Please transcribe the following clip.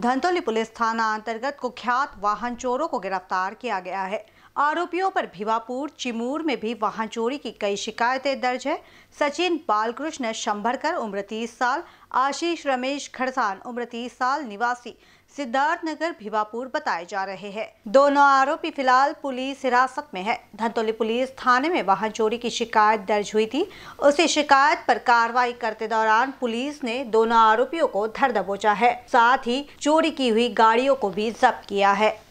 धनतौली police थाना अंतर्गत कुख्यात वाहन चोरों को गिरफ़्तार किया गया है। आरोपियों पर भिवापुर चिमूर में भी वाहन चोरी की कई शिकायतें दर्ज है। सचिन बालकृष्ण शंभरकर, उम्र तीस साल, आशीष रमेश खड़सान, उम्र तीस साल, निवासी सिद्धार्थ नगर भिवापुर बताए जा रहे हैं। दोनों आरोपी फ़िलहाल पुलिस हिरासत में है। धनतौली पुलिस थाने में वाहन चोरी की शिकायत दर्ज हुई थी। उसी शिकायत पर कार्रवाई करते दौरान पुलिस ने दोनों आरोपियों को धर दबोचा है। साथ ही चोरी की हुई गाड़ियों को भी जब्त किया है।